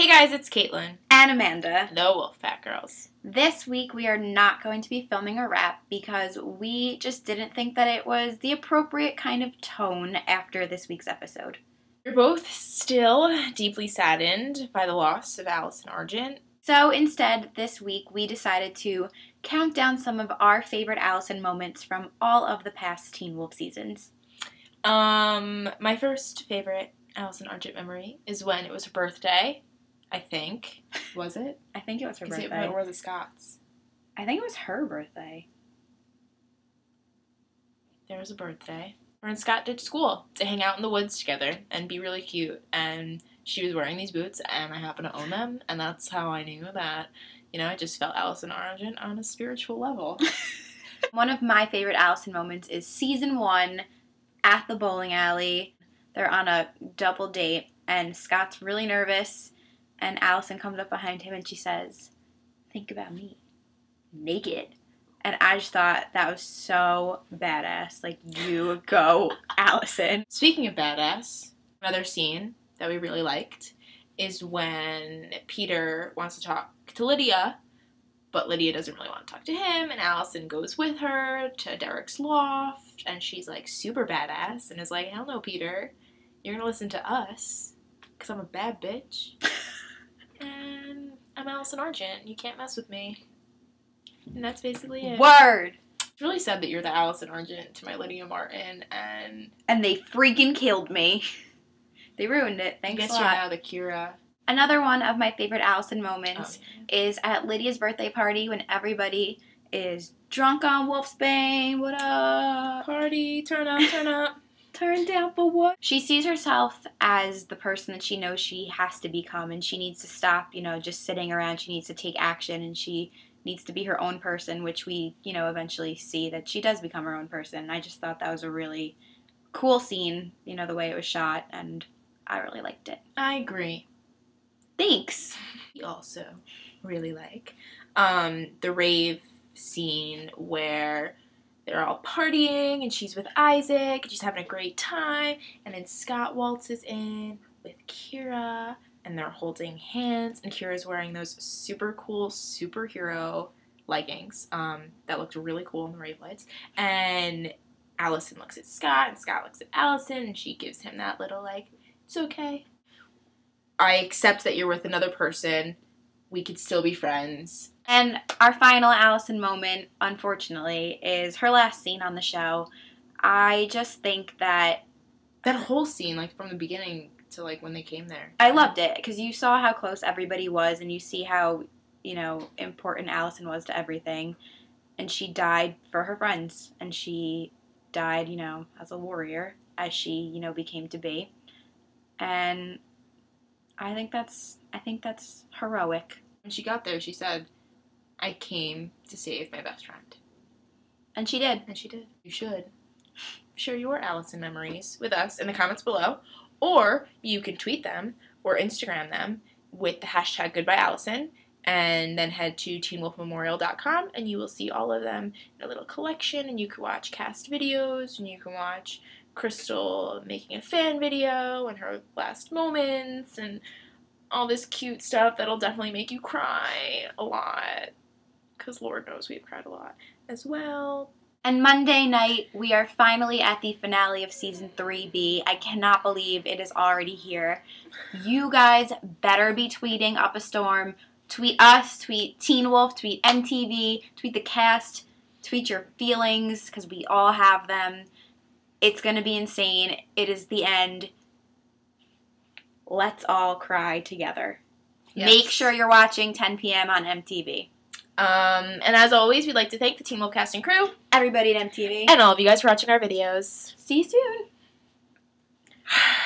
Hey guys, it's Kaitlyn. and Amanda. The Wolfpack Girls. This week we are not going to be filming a wrap because we just didn't think that it was the appropriate kind of tone after this week's episode. We're both still deeply saddened by the loss of Allison Argent. So instead, this week we decided to count down some of our favorite Allison moments from all of the past Teen Wolf seasons. Um, my first favorite Allison Argent memory is when it was her birthday. I think was it? I think it was her Is it birthday. or was it Scott's? I think it was her birthday. There was a birthday. Her and Scott did school to hang out in the woods together and be really cute. And she was wearing these boots, and I happen to own them, and that's how I knew that. You know, I just felt Allison Argent on a spiritual level. One of my favorite Allison moments is season one at the bowling alley. They're on a double date, and Scott's really nervous. And Allison comes up behind him and she says, Think about me, naked. And I just thought that was so badass. Like, you go, Allison. Speaking of badass, another scene that we really liked is when Peter wants to talk to Lydia, but Lydia doesn't really want to talk to him, and Allison goes with her to Derek's loft, and she's like super badass and is like, Hell no, Peter, you're gonna listen to us, because I'm a bad bitch. I'm Allison Argent, you can't mess with me. And that's basically it. Word. It's really sad that you're the Allison Argent to my Lydia Martin, and And they freaking killed me. They ruined it. I Thanks guess a you're lot. now the Kira. Another one of my favorite Allison Oh, moments is at Lydia's birthday party when everybody is drunk on Wolf's Wolfsbane. What up? Party, turn up, turn up. Turn down for what? She sees herself as the person that she knows she has to become, and she needs to stop, you know, just sitting around. She needs to take action, and she needs to be her own person, which we, you know, eventually see that she does become her own person. I just thought that was a really cool scene, you know, the way it was shot, and I really liked it. I agree. Thanks. We also really like um, the rave scene where they're all partying and she's with Isaac and she's having a great time, and then Scott waltzes in with Kira and they're holding hands, and Kira's wearing those super cool superhero leggings um, that looked really cool in the rave lights, and Allison looks at Scott and Scott looks at Allison and she gives him that little like it's okay. I accept that you're with another person. We could still be friends. And our final Allison moment, unfortunately, is her last scene on the show. I just think that That whole scene, like from the beginning to like when they came there. I loved it because you saw how close everybody was, and you see how you know important Allison was to everything, and she died for her friends, and she died, you know, as a warrior, as she you know became to be, and I think that's I think that's heroic, When she got there, she said, I came to save my best friend. and she did. And she did. You should share your Allison memories with us in the comments below, or you can tweet them or Instagram them with the hashtag Goodbye Allison, and then head to teenwolfmemorial.com and you will see all of them in a little collection, and you can watch cast videos, and you can watch Crystal making a fan video and her last moments, and all this cute stuff that'll definitely make you cry a lot. Because Lord knows we've cried a lot as well. And Monday night, we are finally at the finale of season 3B. I cannot believe it is already here. You guys better be tweeting up a storm. Tweet us, tweet Teen Wolf, tweet MTV, tweet the cast, tweet your feelings because we all have them. It's going to be insane. It is the end. Let's all cry together. Make sure you're watching 10 p.m. on MTV. Um, and as always, we'd like to thank the Teen Wolf cast and crew Everybody at MTV. and all of you guys for watching our videos. See you soon.